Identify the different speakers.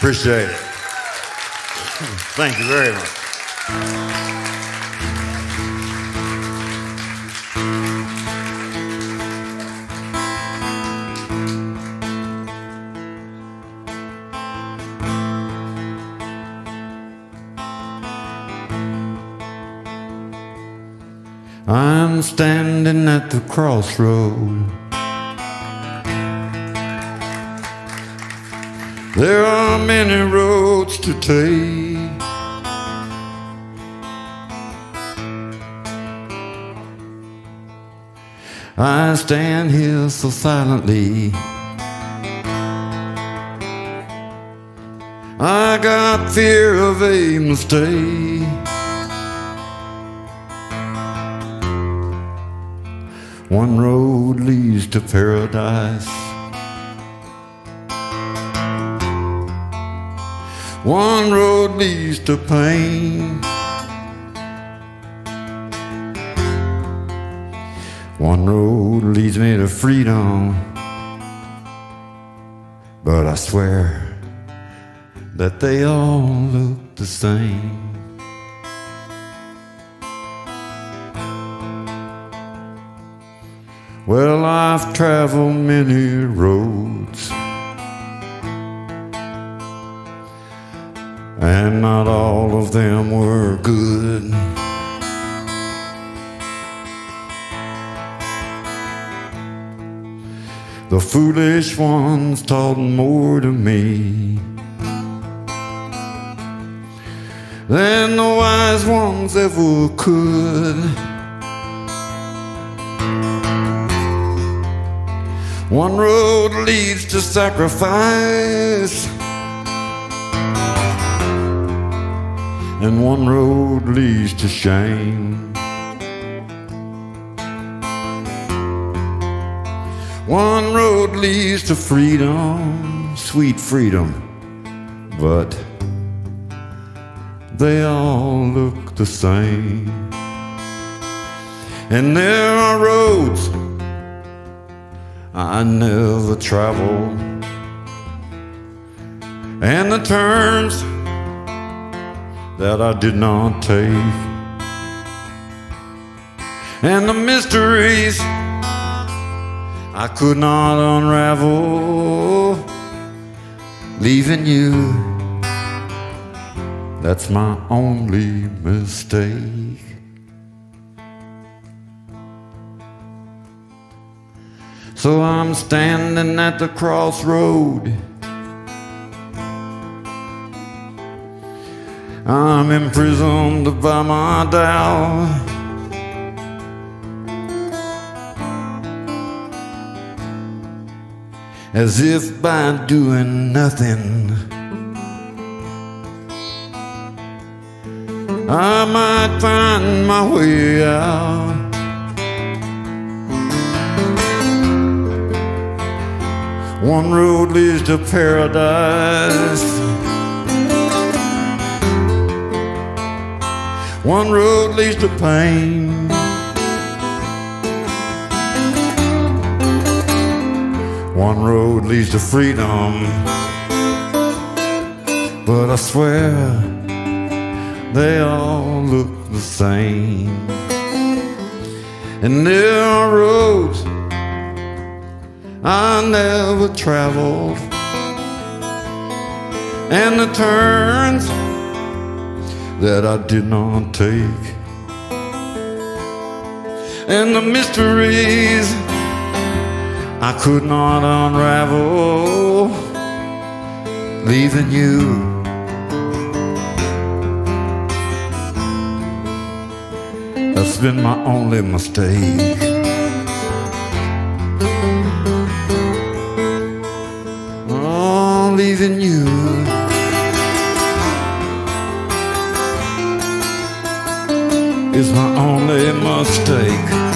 Speaker 1: Appreciate it. Thank you very much. I'm standing at the crossroad. There are many roads to take. I stand here so silently. I got fear of a mistake. One road leads to paradise. One road leads to pain. One road leads me to freedom. But I swear that they all look the same. Well, I've traveled many roads, and not all of them were good. The foolish ones taught more to me than the wise ones ever could. One road leads to sacrifice, and one road leads to shame. One road leads to freedom, sweet freedom, but they all look the same. And there are roads I never travel, and the turns that I did not take, and the mysteries I could not unravel, leaving you. That's my only mistake. So I'm standing at the crossroad. I'm imprisoned by my doubt. As if by doing nothing, I might find my way out. One road leads to paradise. One road leads to pain. One road leads to freedom. But I swear they all look the same. And there are roads I never traveled. And the turns that I did not take. And the mysteries I could not unravel, leaving you. That's been my only mistake. Only mistake.